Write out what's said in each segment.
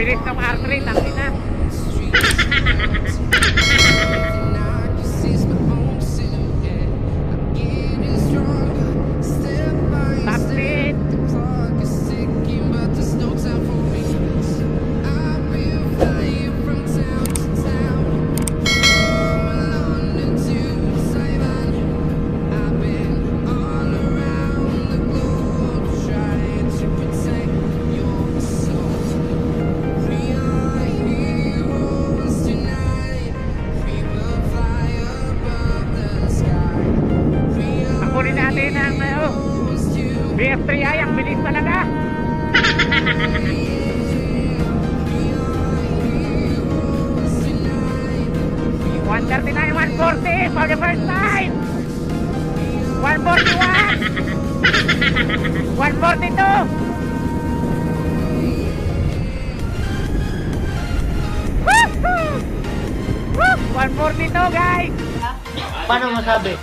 bilis ng R3, tangina. 141! 142! Woo! 142 guys! Paano masabi?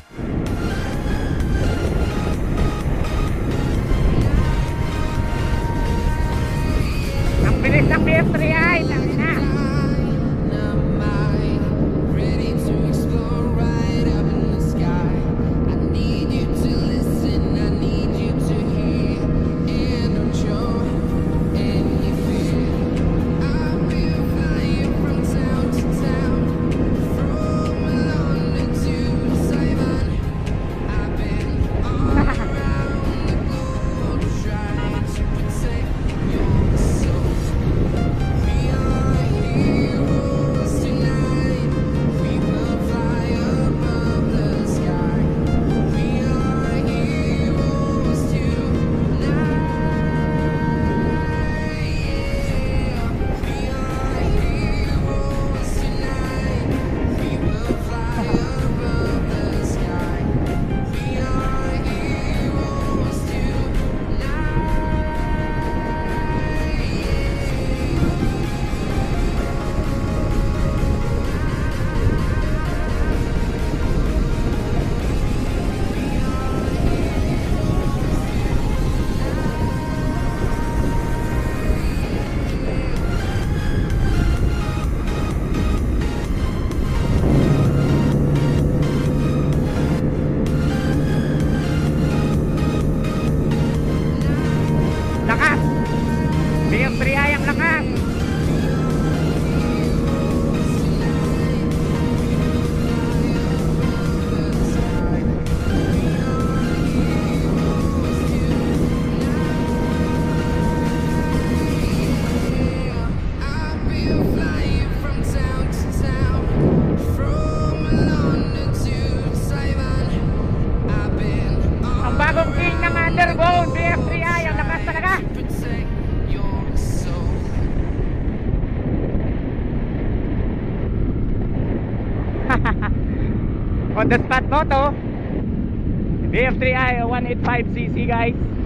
The spot photo, BF3i 185cc guys.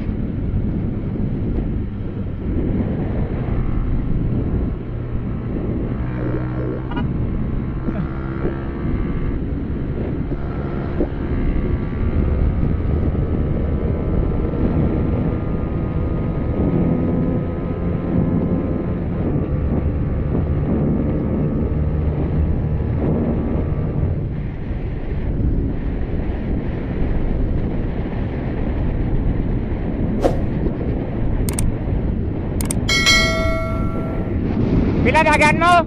Pila dagan mo?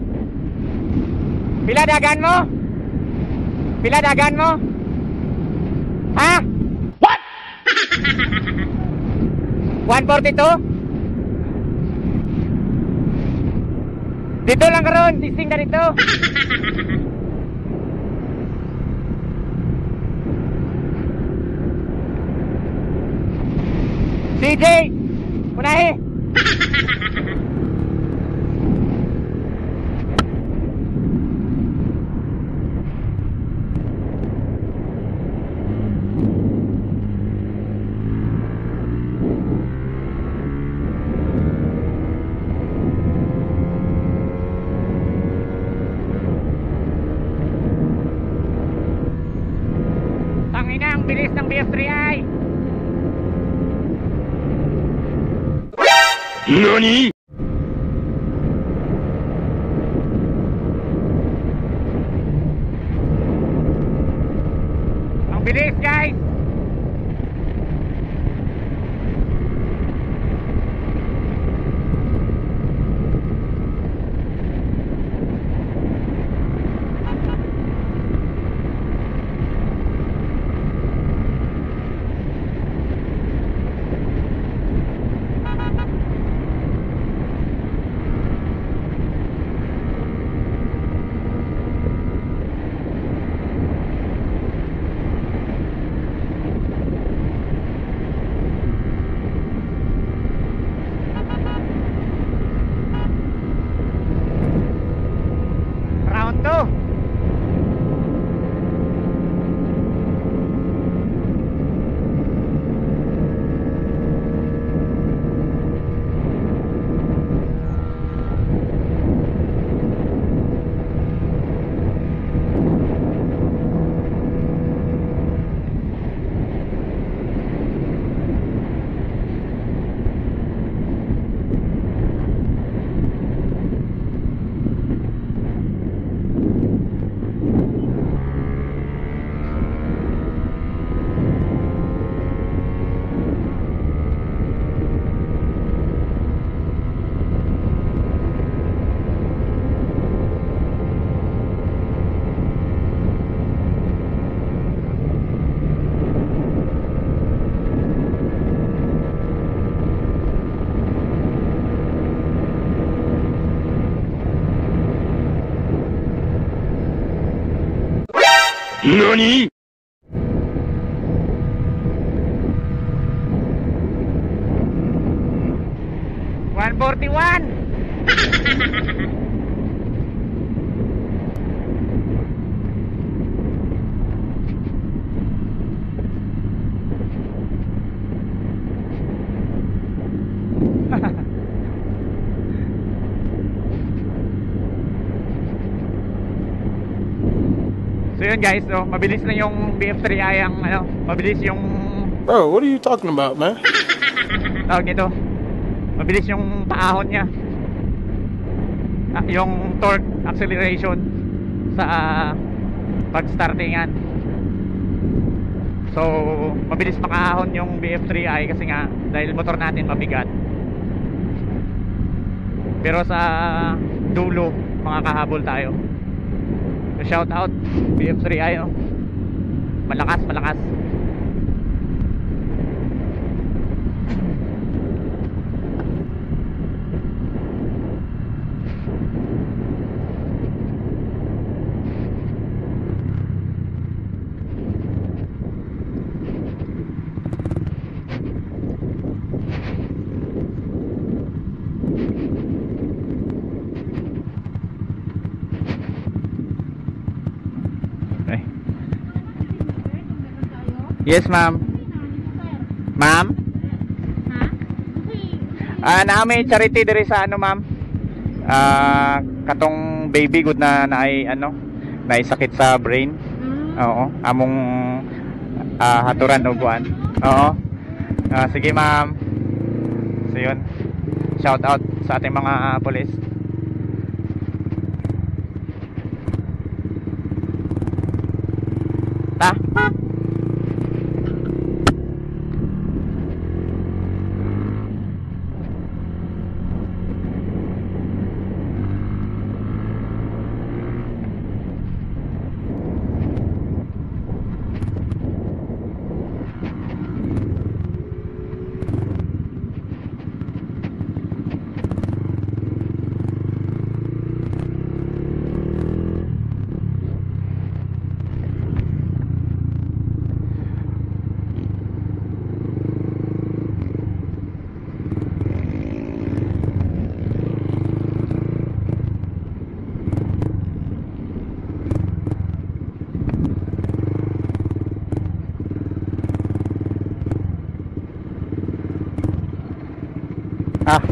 Pila dagan mo? Pila dagan mo? Ha? What? 142? Dito lang karon, tising na dito. CJ, unahi. bilis ng BF3i. NANI Bilis guys! Round 2何141 So yun guys, so mabilis na yung BF3i ang ano, mabilis yung Bro, what are you talking about, man? tawag nito. Mabilis yung paahon niya. Ah, yung torque acceleration sa pag-startingan. So, mabilis makaahon yung BF3i kasi nga dahil motor natin mabigat. Pero sa dulo, makakahabol tayo. Shout out BF3i. Oh. Malakas, malakas. Yes, ma'am. Ma'am? Ah, na may charity diri sa ano, ma'am? Ah, katong baby good na naay ano, naay sakit sa brain. Oo, among ah, haturan og kuan. Oo. Ah, sige, ma'am. So, yun. Shout out sa ating mga pulis. Ta? Ah.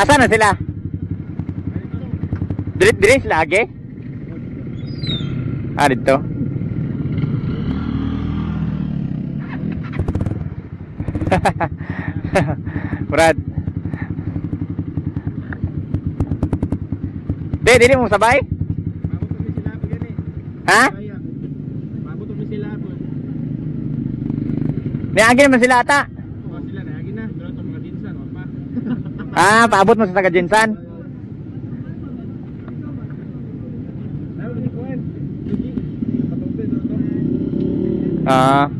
Asa na sila? Dirit dirit sila age? Ah, dito. Brad. Di, dili mo sabay? Ha? Niagi naman sila ata. Ah, paabot mo sa taga Jinsan. Ah,